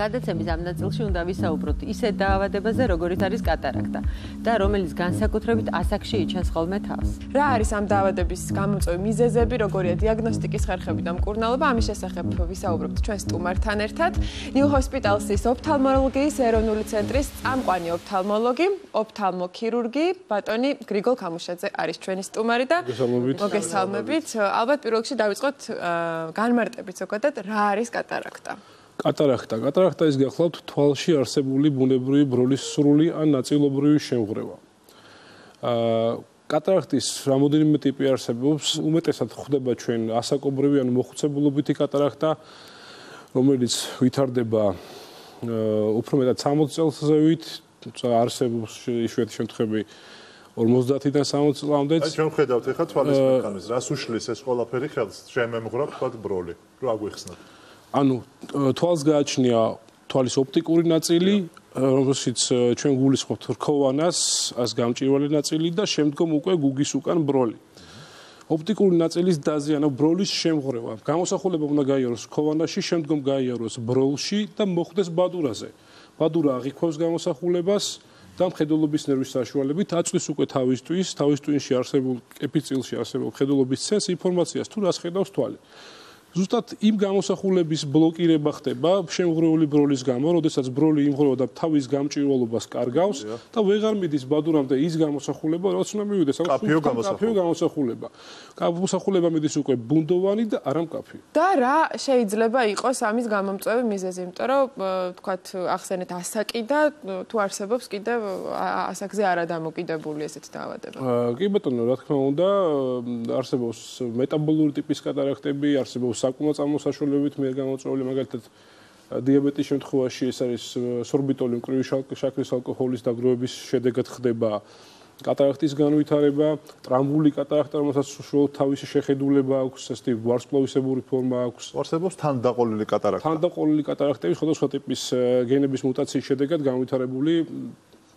გადაცემის ამ ნაწილში უნდა ვისაუბროთ ისე დაავადებაზე, როგორიც არის კატარაქტა და რომელიც განსაკუთრებით ასაკში იჩენს ხოლმე თავს. რა არის ამ დაავადების გამომწვევი მიზეზები, როგორია დიაგნოსტიკის ხერხები და მკურნალობა? ამის შესახებ ვისაუბრებთ ჩვენ სტუმართან ერთად. New Hospital-ის ოფთალმოლოგიის ეროვნული ცენტრის წამყვანი ოფთალმოლოგი, ოფთალმოქირურგი ბატონი გრიგოლ ქამუშაძე არის ჩვენი სტუმარი და მოგესალმებით. ალბათ პირველ რიგში დავიწყოთ განმარტებით ზოგადად რა არის კატარაქტა. კატარაქტა. კატარაქტა ის გახლავთ თვალში არსებული ბუნებრივი ბროლის სრული ან ნაწილობრივი შემღრევა. აა კატარაქტის რამოდენიმე ტიპი არსებობს. უმეტესად ხდება ჩვენ ასაკობრივი ან მოხუცებულობითი კატარაქტა, რომელიც ვითარდება უფრო მეტად 60 წელსზევით, არსებობს იშვიათი შემთხვევები 50-დან 60 წლამდე. აი ჩვენ ხედავთ ეხა თვალის მექანიზმს, რას უშლის ეს ყველაფერი ხელს, შემემღრა თქვა ბროლი. რა აგვიხსნათ? ანუ თვალს გააჩნია თვალის ოპტიკური ნაწილი, რომელშიც ჩვენ გულისხმობთ რქოვანას, ას გამჭირველი ნაწილი და შემდგომ უკვე გუგის უკან ბროლი. ოპტიკური ნაწილის დაზიანება, ბროლის შემღრევა, გამოსახულება უნდა გაიაროს რქოვანაში, შემდგომ გაიაროს ბროლში და მოხდეს ბადურაზე. ბადურა აღიქვევს გამოსახულებას და მხედველობის ნერვის საშუალებით აწვის უკვე თავისთვის, თავის ტვინში არსებულ ეპიცილში არსებულ მხედველობის ცენს ინფორმაციას თუ რას ხედავს თვალი. ზუსტად იმ გამოსახულების ბლოკირება ხდება შემღრეული ბროლის გამო, როდესაც ბროლი იმღრევა და თავის გამჭირვალობას კარგავს და ვეღარ მიდის ბადურამდე ის გამოსახულება, რაც უნდა მივიდეს. კაფეო გამოსახულება. გამოსახულება მიდის უკვე ბუნდოვანი და არა მკაფიო. და რა შეიძლება იყოს ამის გამომწვევი მიზეზი? იმიტომ რომ თქვათ ახსენეთ ასაკი და თუ არსებობს კიდევ ასაკზე არადამოკიდებული ესეთი დაავადება. კი ბატონო, რა თქმა უნდა, არსებობს მეტაბოლური ტიპის კატარაქტები, არსებობს საკუნო წარმოსაშველებით მიერ გამოწვეული მაგალითად დიაბეტის შემთხვევაში ეს არის სორბიტოლი მკვრივი შაქრის ალკოჰოლის დაგროვების შედეგად ხდება კატარაქტის განვითარება, ტრამბული კატარაქტა, რომელსაც სულ თავისი შეხედულება აქვს, ესეთი ვარსკვლავისებური ფორმა აქვს. არსებობს თანდაყოლილი კატარაქტა. თანდაყოლილი კატარაქტები სხვადასხვა ტიპის გენების მუტაციის შედეგად განვითარებული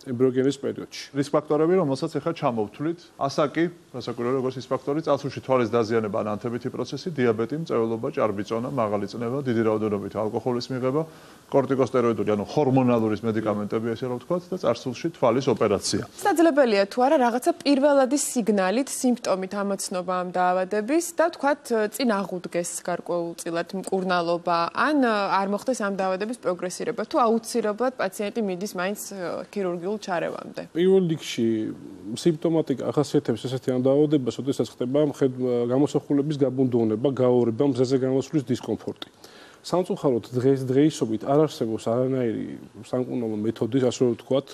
ემბრიოგენის პერიოდში. რის ფაქტორები, რომელსაც ახლა ჩამოვთვლით, ასაკი, გასაკვირველია როგორც ის ფაქტორი, წალსულში თვალის დაზიანება, ანთებითი პროცესი, დიაბეტი, მწვერვალობა, ჭარბიწონა, მაღალი წნევა, დიდი რაოდენობით ალკოჰოლის მიღება, კორტიკოსტეროიდული, ანუ ჰორმონალური მედიკამენტები, ესე რომ ვთქვათ, და წარსულში თვალის ოპერაცია. საძლებელია თუ არა რაღაცა პირველადი სიგნალით, სიმპტომით ამოცნობა ამ დაავადების და ვთქვათ, წინ აღუდგეს გარკვეულწილად მკურნალობა, ან არ მოხდეს ამ დაავადების პროგრესირება, თუ აუცილებლად პაციენტი მიდის მაინც ქირურგიულ ნორმალურ ჩარევამდე. პირველ რიგში სიმპტომატიკა ახასიათებს ესეთი ამდაავადებას, ოდესაც ხდება გამოსახულების გაბუნდოვნება, გაორება, მზეზე გამოსვლის დისკომფორტი. სამწუხაროდ დღეს დღეისობით არ არსებობს არანაირი სამკურნალო მეთოდი, ასე ვთქვათ,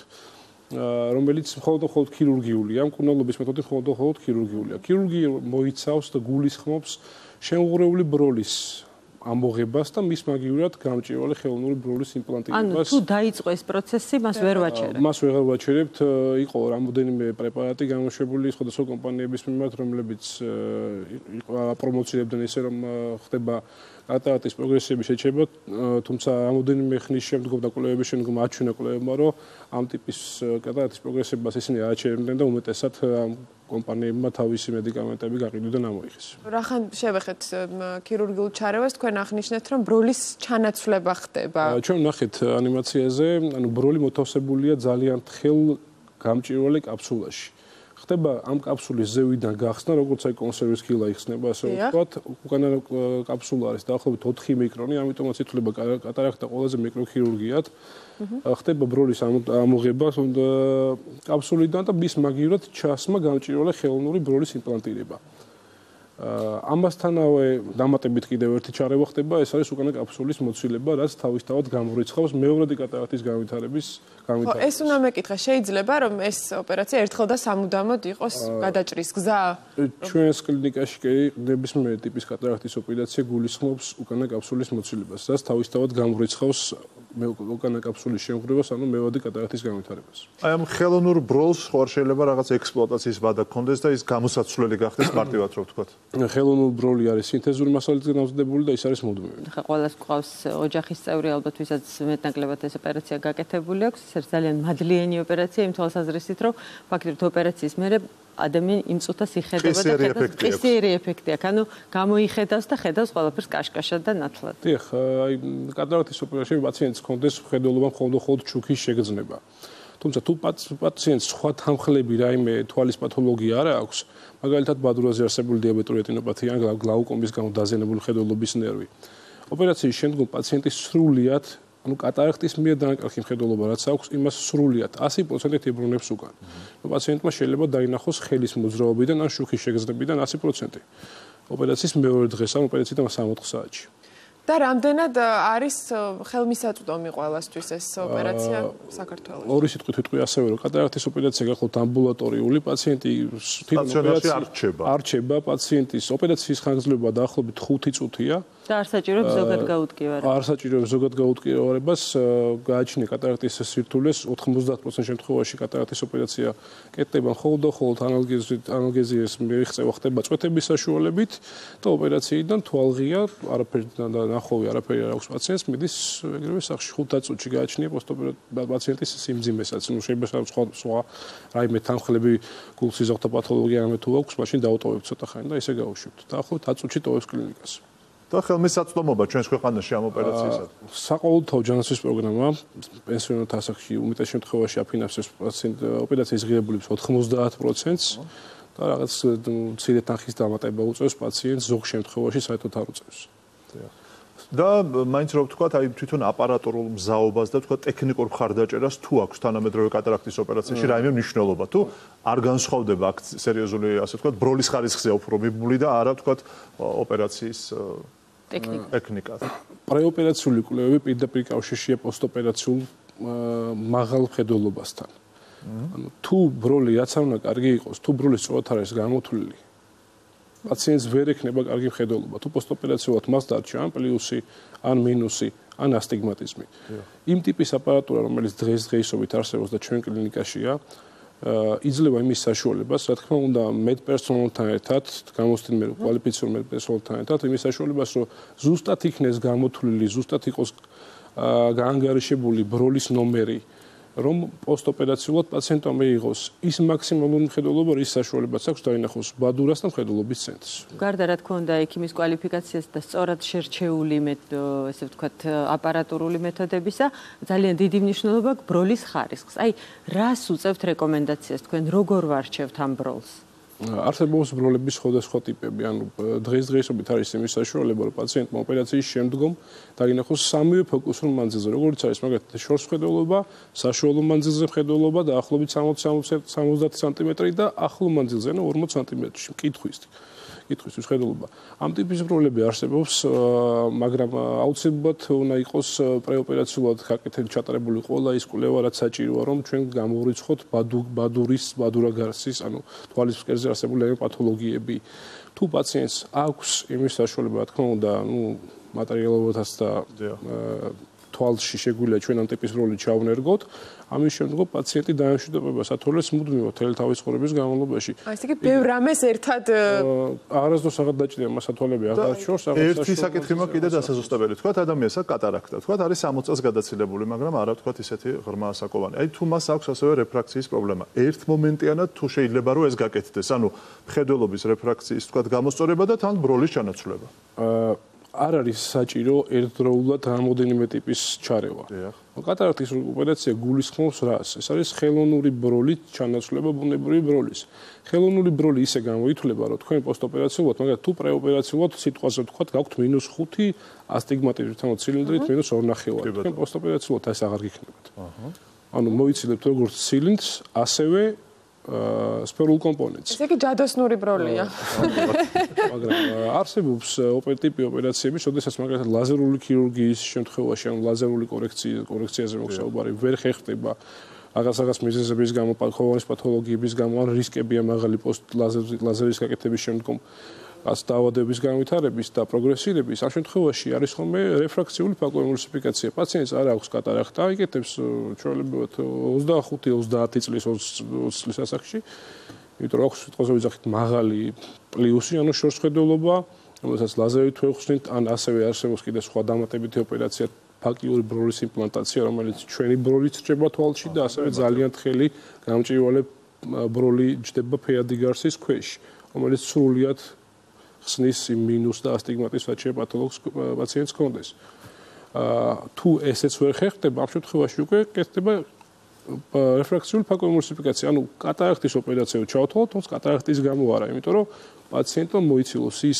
რომელიც მხოლოდ მხოლოდ ქირურგიულია, მკურნალობის მეთოდი მხოლოდ მხოლოდ ქირურგიულია. ქირურგია მოიცავს და გულისხმობს შემოღრეული ბროლის ამოღებას და მის მაგივრად გამჭირვალე ხელოვნური ბროლის იმპლანტირებას. ანუ თუ დაიწყო ეს პროცესი, მას ვერ ვაჩერებთ. მას ვერ ვაჩერებთ. იყო რამოდენიმე პრეპარატი გამოშვებული სხვადასხვა კომპანიების მიმართ, რომლებიც იყო პრომოცირებდნენ ისე რომ ხდება კატარაქტის პროგრესიების შეჩება, თუმცა რამოდენიმე ხნის შემდგომ და კვლევების შემდგომ აჩვენა კვლევებმა, რომ ამ ტიპის კატარაქტის პროგრესებას ისინი აჩერებდნენ და უმეტესად კომპანიებმა თავისი მედიკამენტები გაყიდვიდან ამოიღეს. რახან შევეხეთ ქირურგიულ ჩარევას, თქვენ აღნიშნეთ, რომ ბროლის ჩანაცვლება ხდება. ჩვენ ნახეთ ანიმაციაზე, ანუ ბროლი მოთავსებულია ძალიან თხელ გამჭირვალე კაფსულაში. ხდება ამ კაფსულის ზევიდან გახსნა, როგორც აი კონსერვის კილა იხსნება, ასე ვთქვათ, უკანა კაფსულა არის დაახლოებით 4 მიკრონი, ამიტომაც ითვლება კატარაქტა ყველაზე მიკროქირურგიად. ხდება ბროლის ამოღება კაფსულიდან და მის მაგივრად ჩასმა გამჭირვალე ხელოვნური ბროლის იმპლანტირება. ამასთანავე დამატებით კიდევ ერთი ჩარევა ხდება, ეს არის უკანა კაფსულის მოცილება, რაც თავისთავად გამორიცხავს მეორადი კატარაქტის განვითარების განვითარებას. ხო, ეს უნდა მეკითხა, შეიძლება რომ ეს ოპერაცია ერთხელ და სამუდამოდ იყოს გადაჭრის გზა? ჩვენს კლინიკაში კი ნებისმიერ ტიპის კატარაქტის ოპერაცია გულისხმობს უკანა კაფსულის მოცილებას, რაც თავისთავად გამორიცხავს მე უკანა კაფსულის შემგვრევას, ანუ მე ვადი კატარაქტის განვითარებას. აი ამ ხელოვნურ ბროლს ხო არ შეიძლება რაღაც ექსპლუატაციის ვადა გქონდეს და ის გამოსაცვლელი გახდეს მარტივად რო ვთქვათ. ხელოვნურ broli არის სინთეზური მასალისგან დამზადებული და ის არის მუდმივი. ხა ყოველას გყავს ოჯახის წევრი ალბათ ვისაც მეტნაკლებად ეს ოპერაცია გაკეთებული აქვს, ეს ძალიან მადლიანი ოპერაცია იმ თვალსაზრისით, რომ ფაქტობრივად ოპერაციის მერე ადამიანი იმ წუთას იხედება და ყისიერი ხედავს ეფექტი აქვს. ყისიერი ეფექტი აქვს. ანუ გამოიხედავს და ხედავს ყველაფერს კაშკაშად და ნათლად. დიახ, აი კატარაქტის ოპერაციაში პაციენტს კონდეს ხედულობა მხოლოდ მხოლოდ ჩუქის შეგრძნება. თუმცა თუ პაც- პაციენტს სხვა თანხლები რაიმე თვალის პათოლოგია არა აქვს, მაგალითად ბადურაზე არსებული დიაბეტური ან გლა- გლაუკომის გამო დაზიანებული ხედულობის ნერვი. ოპერაციის შემდგომ პაციენტის სრულიად ანუ კატარაქტის მიერ დანაკარგი მხედველობა რაც აქვს, იმას სრულიად 100% იბრუნებს უკან. ნუ პაციენტმა შეიძლება დაინახოს ხელის მოძრაობიდან ან შუქის შეგრძნებიდან 100%. ოპერაციის მეორე დღეს ან ოპერაციიდან 64 საათში. და რამდენად არის ხელმისაწვდომი ყველასთვის ეს ოპერაცია საქართველოს? ორი სიტყვით ვიტყვი ასევე რომ კატარაქტის ოპერაცია გახლავთ ამბულატორიული პაციენტი თვითონ სტაციონარში ოპერაცია არ რჩება. არ რჩება პაციენტის ოპერაციის ხანგრძლივობა დაახლოებით 5 წუთია და არ საჭიროებს ზოგად გაუტკივარება. არ საჭიროებს ზოგად გაუტკივარებას გააჩნია კატარაქტის სირთულეს 90% შემთხვევაში კატარაქტის ოპერაცია კეთდება მხოლოდ და მხოლოდ ანალგეზით ანალგეზიის მიღწევა ხდება წვეთების საშუალებით და ოპერაციიდან თვალღია არაფერი და ნახოვი არაფერი არ აქვს პაციენტს მიდის ეგრევე სახში 5 წუთში გააჩნია პოსტოპერატიული პაციენტის სიმძიმესაც. ნუ შეიძლება სხვა სხვა რაიმე თანხლები გულსიზოღთა პათოლოგია რამე თუ აქვს მაშინ დაუტოვებთ ცოტა ხანი და ესე გავუშვით დაახლოებით 10 წუთში ტოვებს კლინიკას. და ხელმისაწვდომობა ჩვენს ქვეყანაში ამ ოპერაციისად. საყოველთაო ჯანაცვის პროგრამა. პენსიონერთა ასაკში უმეტეს შემთხვევაში აფინანსებს პაციენტ ოპერაციის ღირებულების 90%-ს და რაღაც მცირე თანხის დამატება უწევს პაციენტს ზოგ შემთხვევაში საერთოდ არ უწევს. და მაინც რო ვთქვათ, აი თვითონ აპარატურულ მზაობას და ვთქვათ ტექნიკურ მხარდაჭერას თუ აქვს თანამედროვე კატარაქტის ოპერაციაში რაიმე მნიშვნელობა თუ არ განსხვავდება აქ სერიოზული ასე ვთქვათ ბროლის ხარისხზე უფრო მიბული და არა ვთქვათ ოპერაციის ტექნიკა. პრეოპერაციული კვლევები პირდაპირ კავშირშია პოსტოპერაციულ მაღალ ხედულობასთან. ანუ თუ ბროლი რაც არ უნდა კარგი იყოს, თუ ბროლის სწორად არ არის გამოთვლილი, პაციენტს ვერ ექნება კარგი მხედველობა. თუ პოსტოპერაციულად მას დარჩა ან პლუსი, ან მინუსი, ან ასტიგმატიზმი. იმ ტიპის აპარატურა, რომელიც დღეს-დღეისობით არსებობს და ჩვენ კლინიკაშია, იძლევა იმის საშუალებას, რა თქმა უნდა, მედპერსონალთან ერთად, გამოსცენ მე კვალიფიცირებულ მედპერსონალთან ერთად, იმის საშუალებას, რომ ზუსტად იქნეს გამოთვლილი, ზუსტად იყოს აა, გაანგარიშებული ბროლის ნომერი, რომ პოსტოპერაციულად პაციენტმა მიიღოს ის მაქსიმალური მხედველობა, რის საშუალებაც აქვს დაინახოს ბადურას და მხედველობის ცენტრს. გარდა რა თქმა უნდა ექიმის კვალიფიკაციას და სწორად შერჩეული მეთ- ესე ვთქვათ აპარატურული მეთოდებისა ძალიან დიდი მნიშვნელობა აქვს ბროლის ხარისხს. აი, რას უწევთ რეკომენდაციას თქვენ როგორ ვარჩევთ ამ ბროლს? არსებობს ბროლების სხვადასხვა ტიპები, ანუ დღეს-დღეისობით არის იმის საშუალება, რომ პაციენტმა ოპერაციის შემდგომ დაინახოს სამივე ფოკუსურ მანძილზე, როგორც არის მაგალითად შორს ხედველობა, საშუალო მანძილზე ხედველობა და ახლობით 60 70 სანტიმეტრი და ახლო მანძილზე, ანუ 40 სანტიმეტრში კითხვის. კითხვის ხედველობა. ამ ტიპის პრობლემები არსებობს, მაგრამ აუცილებლად უნდა იყოს პრეოპერაციულად გაკეთებული ჩატარებული ყველა ის კვლევა, რაც საჭიროა, რომ ჩვენ გამოვრიცხოთ ბადუ ბადურის, ბადურაგარსის, ანუ თვალის ფსკერზე არსებული რაიმე პათოლოგიები. თუ პაციენტს აქვს იმის საშუალება, რა თქმა უნდა, ну, მატერიალობათაც და თვალში შეგვიძლია ჩვენ ამ ტიპის როლი ჩავნერგოთ. ამის შემდგომ პაციენტი დაემშვიდობება სათვალეს მუდმივად თელი თავის ცხოვრების განმავლობაში. აი ესე იგი ბევრ რამეს ერთად არასდროს აღარ დაჭრია მას სათვალები აღარ შორს აღარ ერთი საკითხი მაქვს კიდე დასაზუსტებელი. თქვათ ადამიანს აქვს კატარაქტა. თქვათ არის 60 წელს გადაცილებული, მაგრამ არა თქვათ ისეთი ღრმა ასაკოვანი. აი თუ მას აქვს ასევე რეფრაქციის პრობლემა. ერთ მომენტიანად თუ შეიძლება რომ ეს გაკეთდეს, ანუ მხედველობის რეფრაქციის თქვათ გამოსწორება და თან ბროლის ჩანაცვლება. აა არ არის საჭირო ერთდროულად რამოდენიმე ტიპის ჩარევა. კატარაქტის ოპერაცია გულისხმობს რას? ეს არის ხელოვნური ბროლით ჩანაცვლება ბუნებრივი ბროლის. ხელოვნური ბროლი ისე გამოითვლება, რომ თქვენ პოსტოპერაციულად, მაგრამ თუ პრეოპერაციულად სიტყვაზე ვთქვათ, გაქვთ -5 ასტიგმატიზმით, ანუ ცილინდრით -2.5. თქვენ პოსტოპერაციულად ეს აღარ გიქნებათ. აჰა. ანუ მოიცილებთ როგორც ცილინდრს, ასევე სფერულ კომპონენტს. ესე იგი ჯადოსნური ბროლია. მაგრამ აა, არსებობს ოპერატივი ოპერაციები, შესაძაც მაგალითად ლაზერული ქირურგიის შემთხვევაში, ანუ ლაზერული კორექცია, კორექციაზე მოგსაუბარი ვერ ხერხდება. რაღაც რაღაც მიზეზების გამო, პათოლოგიის პათოლოგიების გამო, ან რისკებია მაღალი პოსტ ლაზერის გაკეთების შემდგომ ას დაავადების განვითარების და პროგრესირების ამ შემთხვევაში არის ხოლმე რეფრაქციული ფაკოემულსიფიკაცია. პაციენტს არ აქვს კატარაქტა, იკეთებს ჩვეულებრივად 25-30 წლის 20 წლის ასაკში. იმიტომ რომ აქვს სიტყვაზე ვიძახით მაღალი პლუსი, ანუ შორსხედველობა, რომელსაც ლაზერით ვეხსნით, ან ასევე არსებობს კიდე სხვა დამატებითი ოპერაცია ფაქტიური ბროლის იმპლანტაცია, რომელიც ჩვენი ბროლით რჩება თვალში და ასევე ძალიან თხელი გამჭვირვალე ბროლი ჯდება ფეადიგარსის ქვეშ, რომელიც სრულიად ხსნის იმ მინუს და ასტიგმატის ვაჭრე პათოლოგს პაციენტს კონდეს. აა თუ ესეც ვერ ხერხდება, ამ შემთხვევაში უკვე კეთდება რეფრაქციული ფაკოემულსიფიკაცია, ანუ კატარაქტის ოპერაციო ჩავთვალოთ, თუმცა კატარაქტის გამო არა, იმიტომ რომ პაციენტმა მოიცილოს ის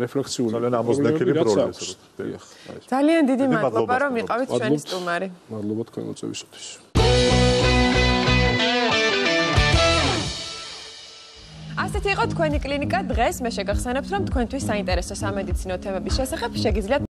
რეფრაქციული ძალიან ამოზნექილი პრობლემა. ძალიან დიდი მადლობა რომ იყავით ჩვენი სტუმარი. მადლობა თქვენ მოწვევისათვის. ასეთი იყო თქვენი კლინიკა. დღეს მე შეგახსენებთ რომ თქვენთვის საინტერესო სამედიცინო თემების შესახებ შეგიძლიათ